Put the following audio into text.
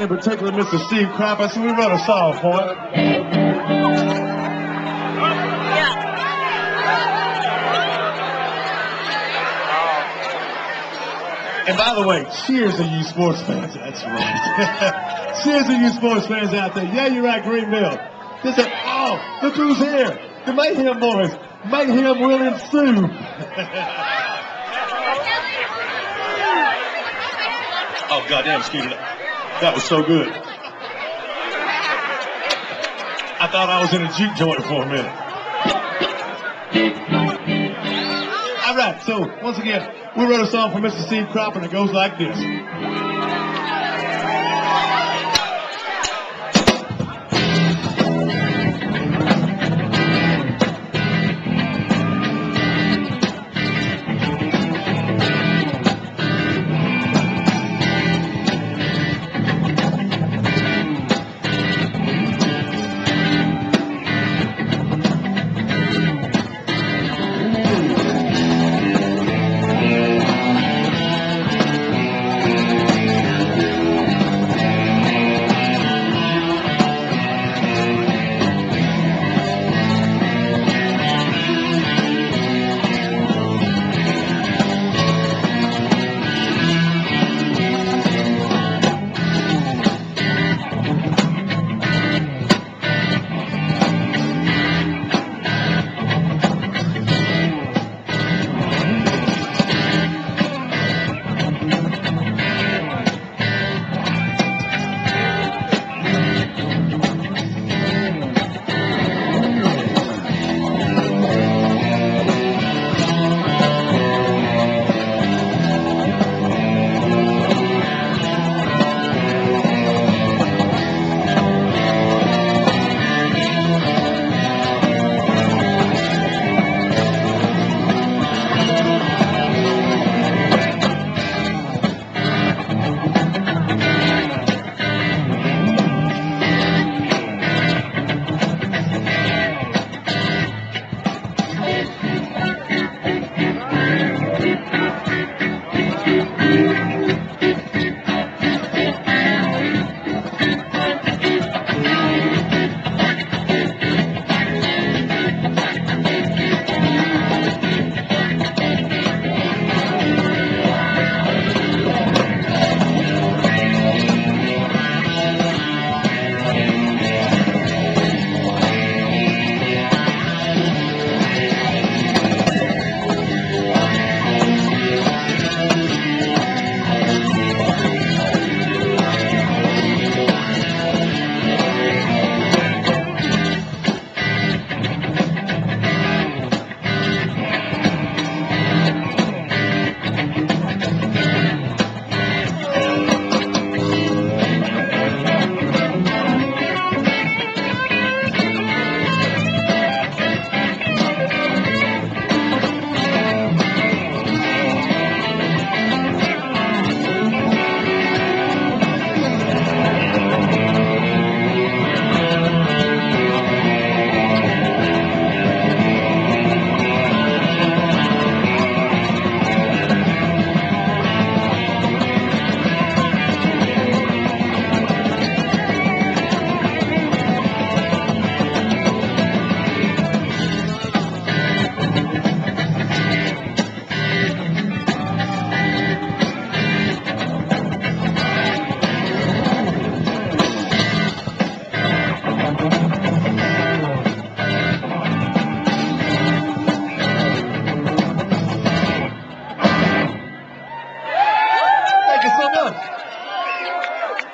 in particular, Mr. Steve Cropper, so we wrote a song for him. And by the way, cheers to you sports fans. That's right. cheers to you sports fans out there. Yeah, you're right, Greenville. This is, oh, look who's here. The Mayhem Boys. Mayhem will ensue. oh, goddamn, Scooter. That was so good. I thought I was in a juke joint for a minute. All right, so once again, we wrote a song for Mr. Steve Cropper, and it goes like this.